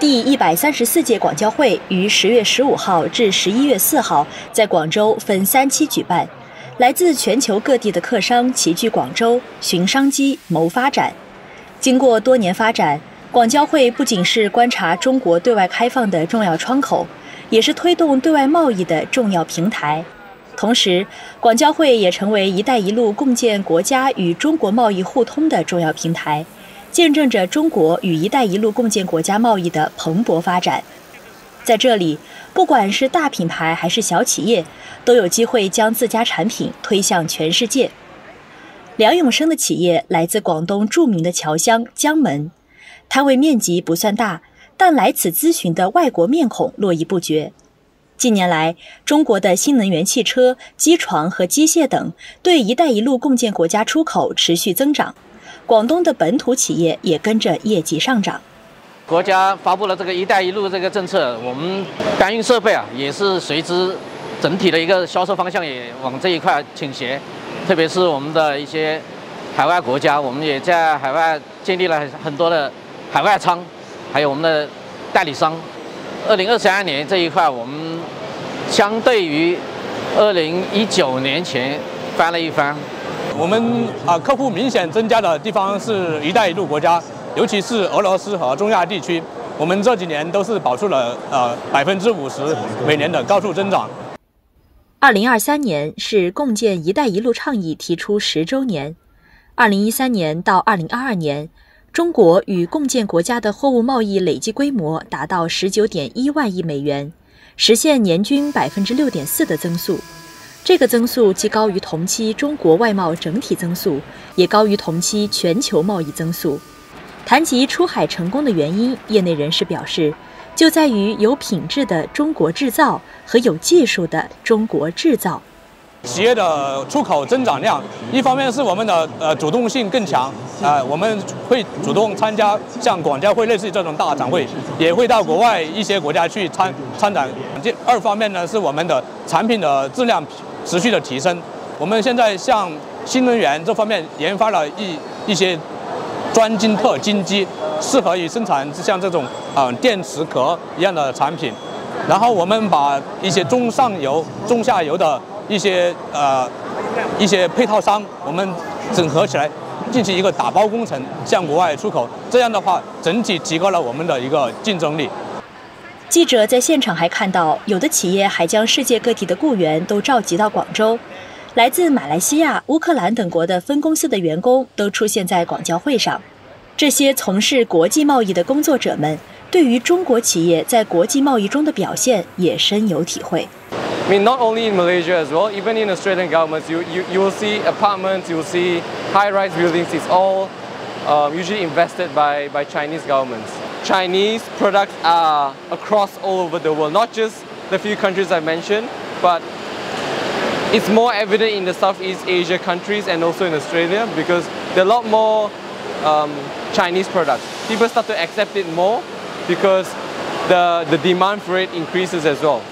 第一百三十四届广交会于十月十五号至十一月四号在广州分三期举办，来自全球各地的客商齐聚广州，寻商机、谋发展。经过多年发展，广交会不仅是观察中国对外开放的重要窗口，也是推动对外贸易的重要平台。同时，广交会也成为“一带一路”共建国家与中国贸易互通的重要平台。见证着中国与“一带一路”共建国家贸易的蓬勃发展。在这里，不管是大品牌还是小企业，都有机会将自家产品推向全世界。梁永生的企业来自广东著名的侨乡江门，摊位面积不算大，但来此咨询的外国面孔络绎不绝。近年来，中国的新能源汽车、机床和机械等对“一带一路”共建国家出口持续增长。广东的本土企业也跟着业绩上涨。国家发布了这个“一带一路”这个政策，我们搬运设备啊，也是随之整体的一个销售方向也往这一块倾斜。特别是我们的一些海外国家，我们也在海外建立了很多的海外仓，还有我们的代理商。二零二三年这一块，我们相对于二零一九年前翻了一番。我们啊，客户明显增加的地方是一带一路国家，尤其是俄罗斯和中亚地区。我们这几年都是保持了呃百分之五十每年的高速增长。二零二三年是共建“一带一路”倡议提出十周年。二零一三年到二零二二年，中国与共建国家的货物贸易累计规模达到十九点一万亿美元，实现年均百分之六点四的增速。这个增速既高于同期中国外贸整体增速，也高于同期全球贸易增速。谈及出海成功的原因，业内人士表示，就在于有品质的中国制造和有技术的中国制造。企业的出口增长量，一方面是我们的呃主动性更强，呃我们会主动参加像广交会类似这种大展会，也会到国外一些国家去参参展。第二方面呢，是我们的产品的质量。持续的提升，我们现在向新能源这方面研发了一一些专精特精机，适合于生产像这种啊电池壳一样的产品。然后我们把一些中上游、中下游的一些呃一些配套商，我们整合起来进行一个打包工程，向国外出口。这样的话，整体提高了我们的一个竞争力。记者在现场还看到，有的企业还将世界各地的雇员都召集到广州，来自马来西亚、乌克兰等国的分公司的员工都出现在广交会上。这些从事国际贸易的工作者们，对于中国企业在国际贸易中的表现也深有体会。I mean, not only in Malaysia as well, even in Australian governments, you you you will see apartments, you will see high-rise buildings. It's all um, usually invested by by Chinese governments. Chinese products are across all over the world, not just the few countries I mentioned, but it's more evident in the Southeast Asia countries and also in Australia because there are a lot more um, Chinese products. People start to accept it more because the, the demand for it increases as well.